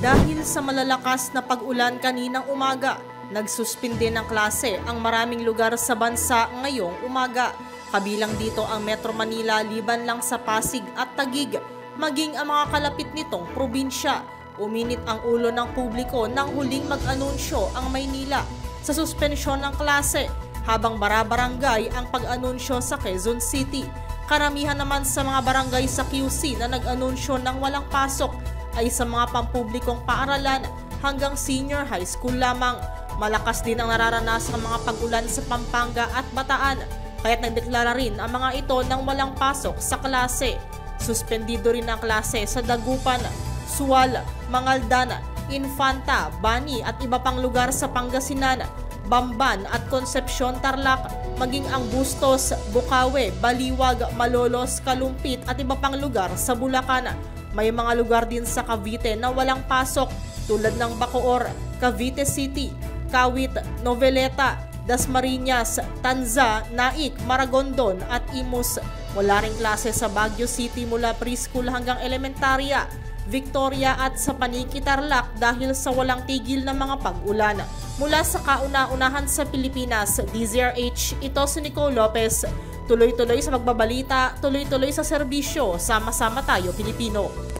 Dahil sa malalakas na pag-ulan kaninang umaga, nagsuspinde ng klase ang maraming lugar sa bansa ngayong umaga. Kabilang dito ang Metro Manila liban lang sa Pasig at Tagig, maging ang mga kalapit nitong probinsya. Uminit ang ulo ng publiko nang huling mag-anunsyo ang Maynila sa suspensyon ng klase habang barabarangay ang pag-anunsyo sa Quezon City. Karamihan naman sa mga barangay sa QC na nag-anunsyo ng walang pasok ay sa mga pampublikong paaralan hanggang senior high school lamang. Malakas din ang nararanasan ng mga pag-ulan sa Pampanga at Bataan, kaya't nagdeklara rin ang mga ito ng walang pasok sa klase. Suspendido rin ang klase sa Dagupan, Suwal, Mangaldan, Infanta, Bani at iba pang lugar sa Pangasinan, Bamban at Concepcion Tarlac, maging ang Bustos, Bukawe, Baliwag, Malolos, Kalumpit at iba pang lugar sa Bulacan. May mga lugar din sa Cavite na walang pasok tulad ng Bacoor, Cavite City, Kawit, Noveleta, Dasmariñas, Tanza, Naik, Maragondon at Imus. Wala ring klase sa Baguio City mula preschool hanggang elementarya, Victoria at sa Paniki Tarlac dahil sa walang tigil na mga pag-ulan. Mula sa kauna-unahan sa Pilipinas, DZRH, ito si Nicole Lopez. Tuloy-tuloy sa magbabalita, tuloy-tuloy sa serbisyo, sama-sama tayo Pilipino.